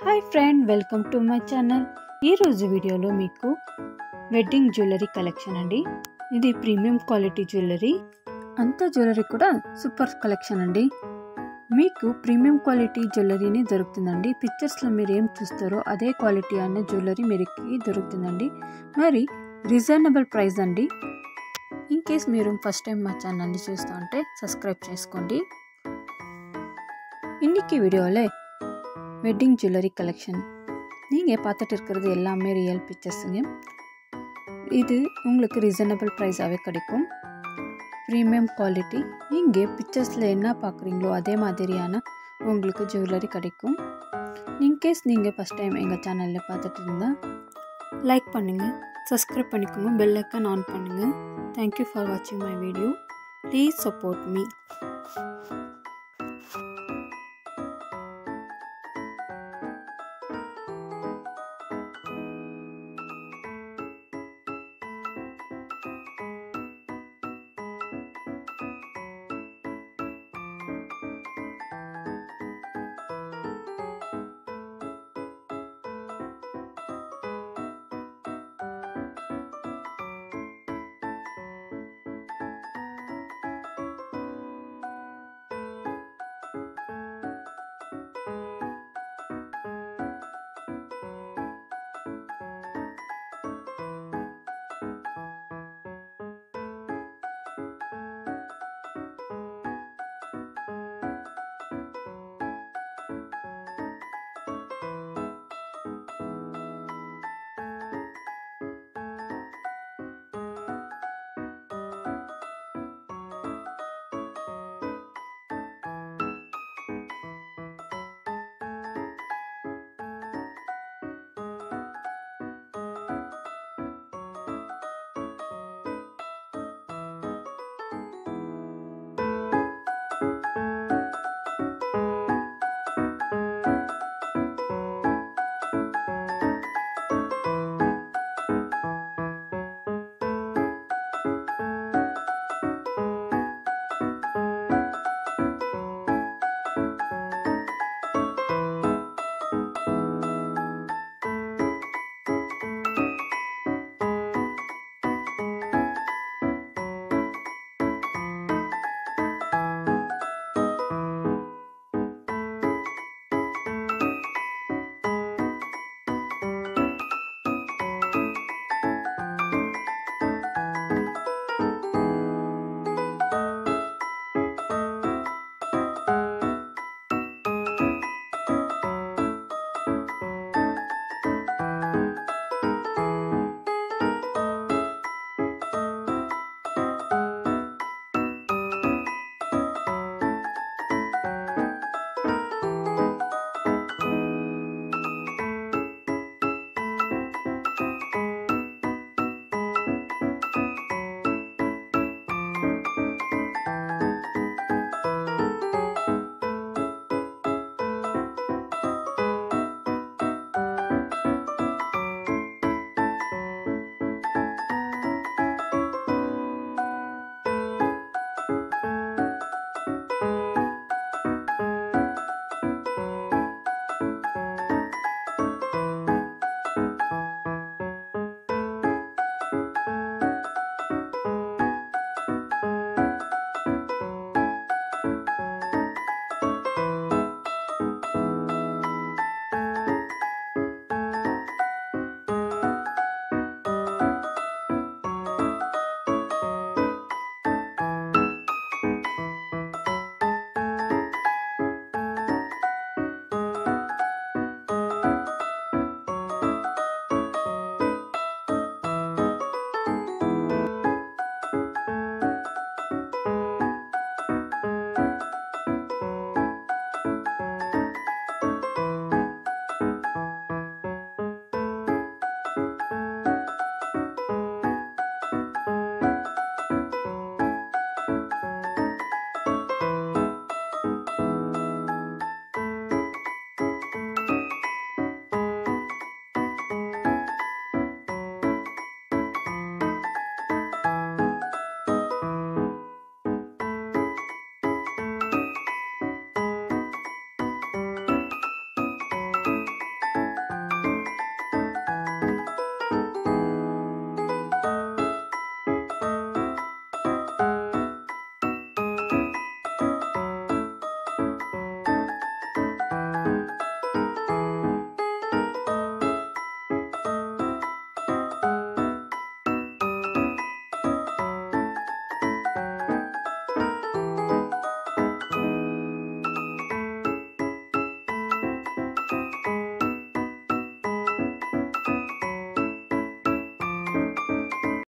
hi friend welcome to my channel ఈరోజు వీడియోలో మీకు వెడ్డింగ్ జ్యువెలరీ కలెక్షన్ అండి ఇది ప్రీమియం క్వాలిటీ జ్యువెలరీ అంతా జ్యువెలరీ కూడా సూపర్ కలెక్షన్ అండి మీకు ప్రీమియం క్వాలిటీ జ్యువెలరీని దొరుకుతుందండి పిక్చర్స్లో మీరు ఏం చూస్తారో అదే క్వాలిటీ అన్న జ్యువెలరీ మీకు దొరుకుతుందండి మరి రీజనబుల్ ప్రైస్ అండి ఇన్ కేస్ మీరు ఫస్ట్ టైం మా ఛానల్ని చూస్తూ ఉంటే సబ్స్క్రైబ్ చేసుకోండి இன்னைக்கு வீடியோவில் வெட்டிங் ஜுவல்லரி கலெக்ஷன். நீங்கள் பார்த்துட்டு இருக்கிறது எல்லாமே ரியல் பிக்சர்ஸுங்க இது உங்களுக்கு ரீசனபிள் ப்ரைஸாகவே கிடைக்கும். ப்ரீமியம் குவாலிட்டி நீங்கள் பிக்சர்ஸில் என்ன பார்க்குறீங்களோ அதே மாதிரியான உங்களுக்கு ஜுவல்லரி கிடைக்கும். இன்கேஸ் நீங்கள் ஃபஸ்ட் டைம் எங்கள் சேனலில் பார்த்துட்டு இருந்தால் லைக் பண்ணுங்கள் சப்ஸ்கிரைப் பண்ணிக்கோங்க. பெல் ஐக்கன் ஆன் பண்ணுங்கள் தேங்க்யூ ஃபார் வாட்சிங் my video please support me